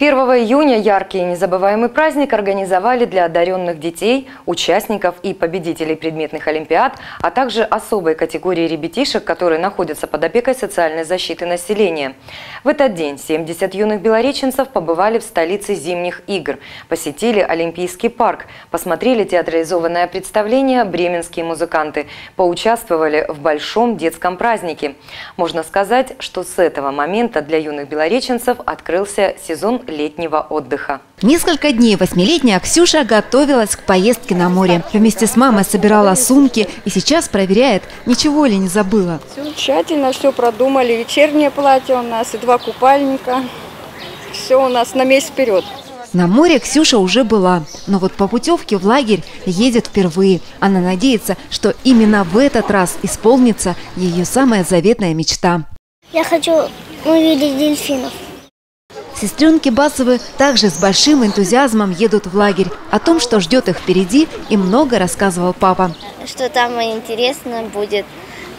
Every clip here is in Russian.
1 июня яркий и незабываемый праздник организовали для одаренных детей, участников и победителей предметных олимпиад, а также особой категории ребятишек, которые находятся под опекой социальной защиты населения. В этот день 70 юных белореченцев побывали в столице зимних игр, посетили Олимпийский парк, посмотрели театрализованное представление «Бременские музыканты», поучаствовали в большом детском празднике. Можно сказать, что с этого момента для юных белореченцев открылся сезон летнего отдыха. Несколько дней восьмилетняя Ксюша готовилась к поездке на море. Вместе с мамой собирала сумки и сейчас проверяет, ничего ли не забыла. Все тщательно, все продумали. Вечернее платье у нас и два купальника. Все у нас на месяц вперед. На море Ксюша уже была, но вот по путевке в лагерь едет впервые. Она надеется, что именно в этот раз исполнится ее самая заветная мечта. Я хочу увидеть дельфинов. Сестренки Басовы также с большим энтузиазмом едут в лагерь. О том, что ждет их впереди, им много рассказывал папа. Что там интересно будет,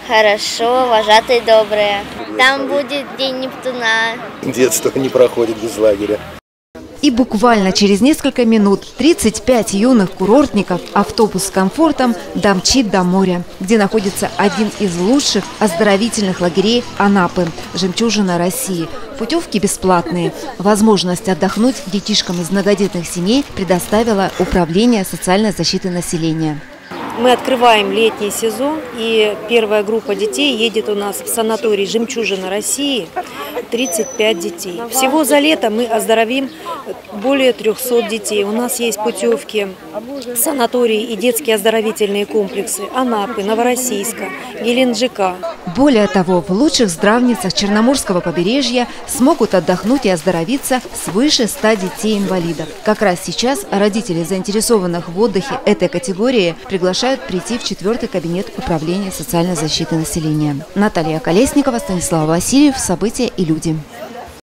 хорошо, вожатые добрые. Там будет День Нептуна. Детство не проходит без лагеря. И буквально через несколько минут 35 юных курортников автобус с комфортом домчит до моря, где находится один из лучших оздоровительных лагерей Анапы – «Жемчужина России». Путевки бесплатные. Возможность отдохнуть детишкам из многодетных семей предоставило Управление социальной защиты населения. Мы открываем летний сезон, и первая группа детей едет у нас в санаторий «Жемчужина России». 35 детей. Всего за лето мы оздоровим более 300 детей. У нас есть путевки санатории и детские оздоровительные комплексы Анапы, Новороссийска, Геленджика. Более того, в лучших здравницах Черноморского побережья смогут отдохнуть и оздоровиться свыше 100 детей-инвалидов. Как раз сейчас родители, заинтересованных в отдыхе этой категории, приглашают прийти в четвертый кабинет Управления социальной защиты населения. Наталья Колесникова, Станислав Васильев. События и люди.